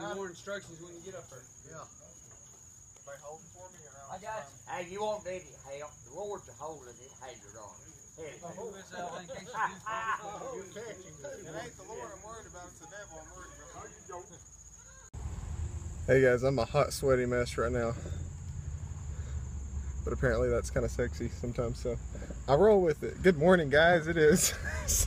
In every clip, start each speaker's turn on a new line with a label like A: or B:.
A: me more instructions when you get up there.
B: Yeah. Everybody holding for me or
C: I got you. Hey, you won't need any help. The Lord's holding it. Hey, you're on. Hey,
A: Move this out in case you do fall.
B: You're catching too. It ain't the Lord I'm worried about, it's the devil I'm worried about.
D: Hey guys, I'm a hot, sweaty mess right now. But apparently that's kind of sexy sometimes, so I roll with it. Good morning, guys. It is.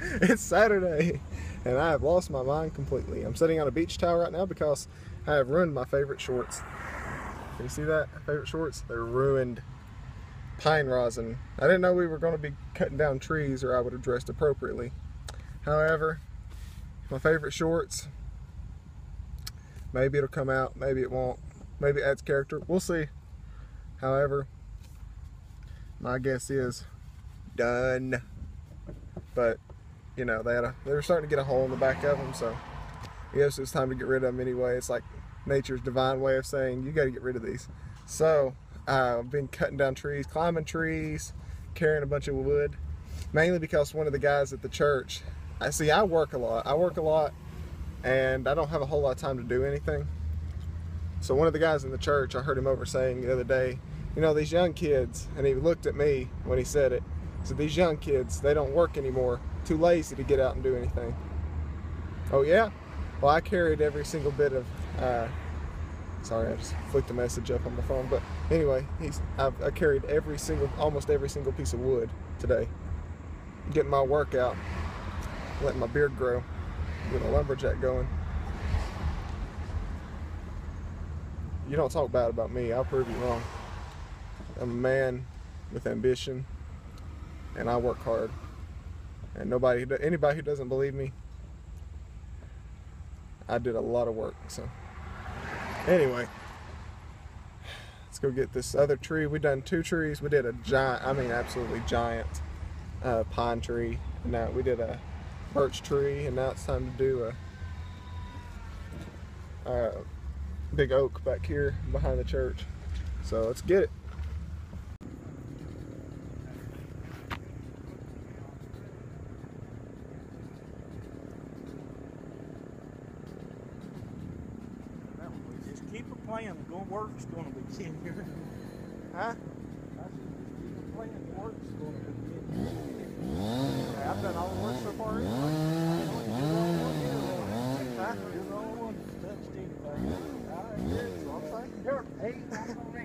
D: it's Saturday, and I have lost my mind completely. I'm sitting on a beach towel right now because I have ruined my favorite shorts. Can you see that? Favorite shorts? They're ruined. Pine rosin. I didn't know we were going to be cutting down trees or I would have dressed appropriately. However, my favorite shorts, Maybe it'll come out, maybe it won't. Maybe it adds character. We'll see. However, my guess is done. But, you know, they had a, they were starting to get a hole in the back of them, so I guess it's time to get rid of them anyway. It's like nature's divine way of saying you got to get rid of these. So, uh, I've been cutting down trees, climbing trees, carrying a bunch of wood, mainly because one of the guys at the church, I see I work a lot. I work a lot and I don't have a whole lot of time to do anything. So one of the guys in the church, I heard him over saying the other day, you know, these young kids, and he looked at me when he said it. So these young kids, they don't work anymore. Too lazy to get out and do anything. Oh yeah? Well, I carried every single bit of. Uh, sorry, I just flicked a message up on my phone. But anyway, he's I've, I carried every single, almost every single piece of wood today. Getting my workout, letting my beard grow get a lumberjack going. You don't talk bad about me, I'll prove you wrong. I'm a man with ambition and I work hard. And nobody, anybody who doesn't believe me, I did a lot of work. So, anyway, let's go get this other tree. We done two trees. We did a giant, I mean, absolutely giant uh, pine tree. Now we did a birch tree, and now it's time to do a, a big oak back here behind the church. So let's get it.
E: Just keep it playing. Going work's going to be in here.
D: Huh?
E: I said, it playing. Work's going to be in
D: Hey, I've done all the work so far. anyway. Huh?
E: You're the only one that's touched anything.
D: All right, good. That's I'm saying.
E: Here, hey,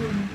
C: Mm-hmm.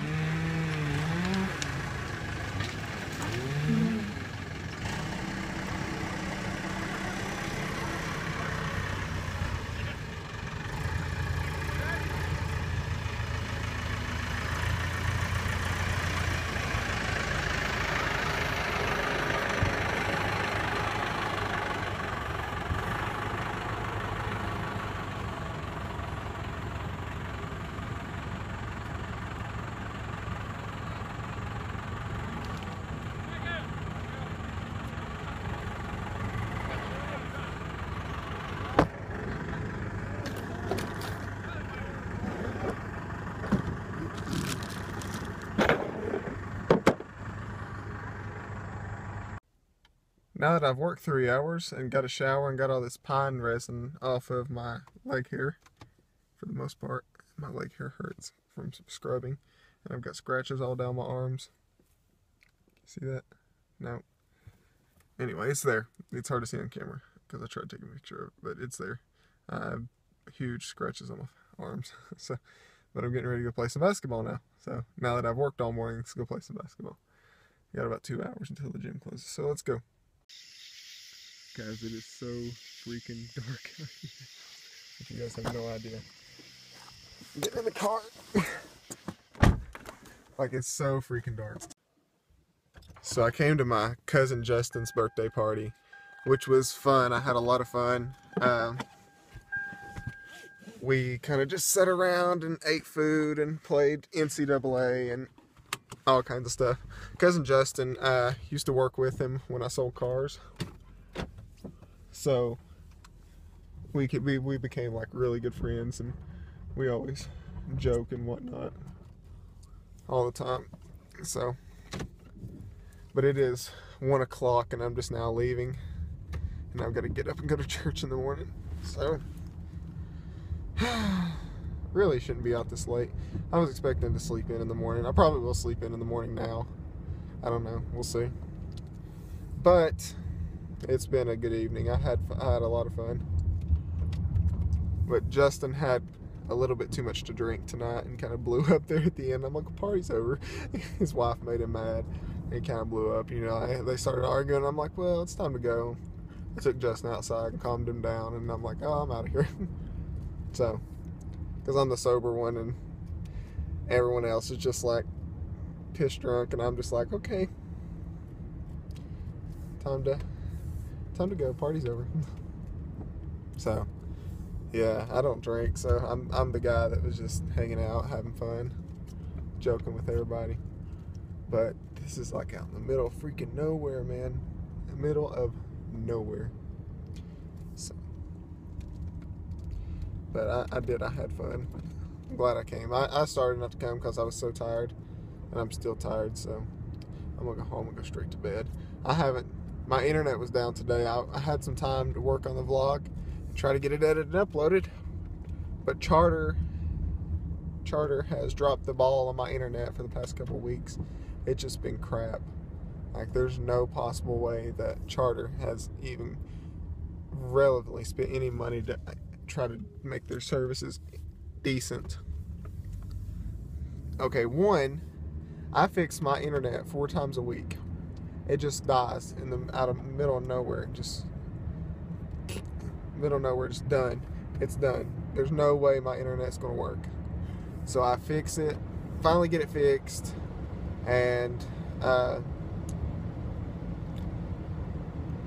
D: Now that I've worked three hours and got a shower and got all this pine resin off of my leg hair, for the most part, my leg hair hurts from scrubbing, and I've got scratches all down my arms. See that? No. Anyway, it's there. It's hard to see on camera because I tried to take a picture of it, but it's there. Huge scratches on my arms. so, but I'm getting ready to go play some basketball now. So now that I've worked all morning, let's go play some basketball. Got about two hours until the gym closes, so let's go. Guys, it is so freaking dark you guys have no idea. Get in the car. like it's so freaking dark. So I came to my cousin Justin's birthday party, which was fun. I had a lot of fun. Um, we kind of just sat around and ate food and played NCAA and all kinds of stuff. Cousin Justin, uh, used to work with him when I sold cars. So we could we, we became like really good friends and we always joke and whatnot all the time. So but it is one o'clock and I'm just now leaving and I've got to get up and go to church in the morning. So really shouldn't be out this late. I was expecting to sleep in in the morning. I probably will sleep in in the morning now. I don't know. We'll see. But it's been a good evening. I had I had a lot of fun. But Justin had a little bit too much to drink tonight and kind of blew up there at the end. I'm like, party's over. His wife made him mad. He kind of blew up. You know, I, they started arguing. I'm like, well, it's time to go. I took Justin outside and calmed him down, and I'm like, oh, I'm out of here. so, because I'm the sober one, and everyone else is just like piss drunk, and I'm just like, okay, time to time to go. Party's over. so, yeah, I don't drink, so I'm I'm the guy that was just hanging out, having fun, joking with everybody. But this is like out in the middle of freaking nowhere, man. The middle of nowhere. So, but I, I did. I had fun. I'm glad I came. I, I started not to come because I was so tired, and I'm still tired. So I'm gonna go home and go straight to bed. I haven't. My internet was down today. I, I had some time to work on the vlog, try to get it edited and uploaded. But Charter, Charter has dropped the ball on my internet for the past couple weeks. It's just been crap. Like there's no possible way that Charter has even relatively spent any money to try to make their services decent. Okay, one, I fix my internet four times a week. It just dies in the out of middle of nowhere. Just middle of nowhere, just done. It's done. There's no way my internet's gonna work. So I fix it, finally get it fixed, and uh,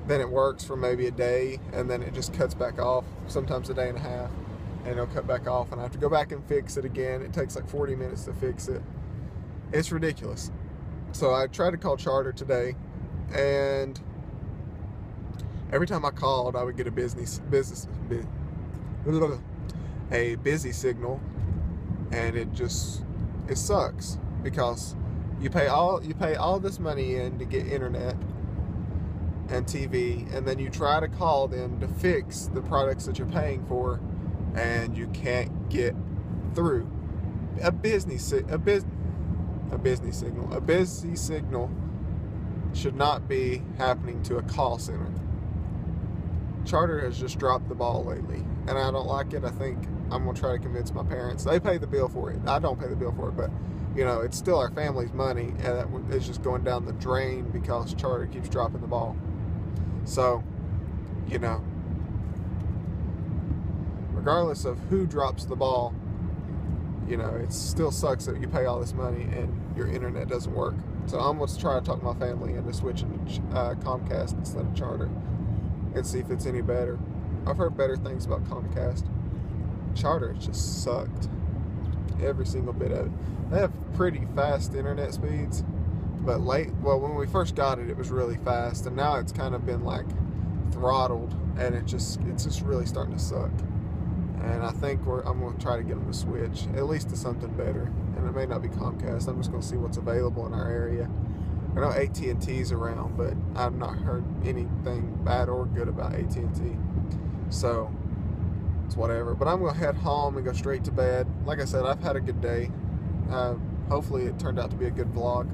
D: then it works for maybe a day, and then it just cuts back off. Sometimes a day and a half, and it'll cut back off, and I have to go back and fix it again. It takes like 40 minutes to fix it. It's ridiculous. So I tried to call Charter today, and every time I called, I would get a business business a busy signal, and it just it sucks because you pay all you pay all this money in to get internet and TV, and then you try to call them to fix the products that you're paying for, and you can't get through a business a bus a business signal a busy signal should not be happening to a call center. Charter has just dropped the ball lately, and I don't like it. I think I'm gonna try to convince my parents. They pay the bill for it. I don't pay the bill for it, but you know it's still our family's money, and it's just going down the drain because Charter keeps dropping the ball. So, you know, regardless of who drops the ball, you know, it still sucks that you pay all this money and your internet doesn't work. So I'm going to try to talk my family into switching to uh, Comcast instead of Charter and see if it's any better. I've heard better things about Comcast. Charter just sucked. Every single bit of it. They have pretty fast internet speeds, but late, well, when we first got it, it was really fast, and now it's kind of been like throttled, and it just, it's just really starting to suck and I think we're, I'm going to try to get them to switch at least to something better. And it may not be Comcast. I'm just going to see what's available in our area. I know AT and T's around, but I've not heard anything bad or good about AT and T. So it's whatever. But I'm going to head home and go straight to bed. Like I said, I've had a good day. Uh, hopefully, it turned out to be a good vlog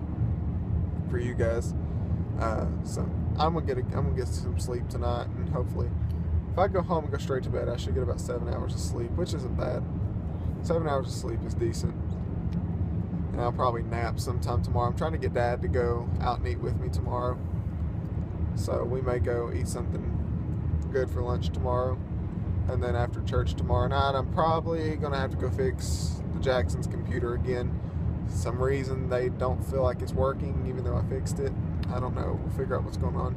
D: for you guys. Uh, so I'm gonna get a, I'm gonna get some sleep tonight, and hopefully if I go home and go straight to bed, I should get about seven hours of sleep, which isn't bad. Seven hours of sleep is decent. And I'll probably nap sometime tomorrow. I'm trying to get Dad to go out and eat with me tomorrow. So we may go eat something good for lunch tomorrow. And then after church tomorrow night, I'm probably to have to go fix the Jackson's computer again. Some reason they don't feel like it's working, even though I fixed it. I don't know. We'll figure out what's going on.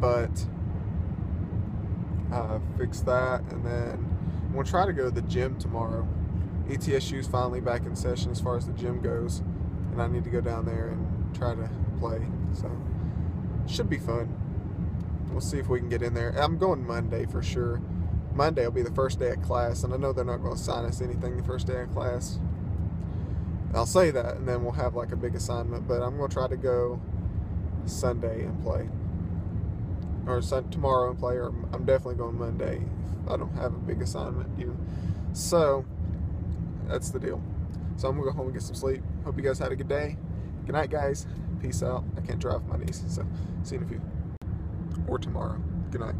D: But uh, fix that, and then we'll try to go to the gym tomorrow. E ETSU's finally back in session as far as the gym goes, and I need to go down there and try to play. So should be fun. We'll see if we can get in there. I'm going Monday for sure. Monday will be the first day of class, and I know they're not going to sign us anything the first day of class. I'll say that, and then we'll have like a big assignment. But I'm going to try to go Sunday and play or sun- tomorrow and play, or I'm definitely going Monday if I don't have a big assignment. So that's the deal. So I'm gonna go home and get some sleep. Hope you guys had a good day. Good night, guys. Peace out. I can't drive my niece, so see you in a few or tomorrow. Good night.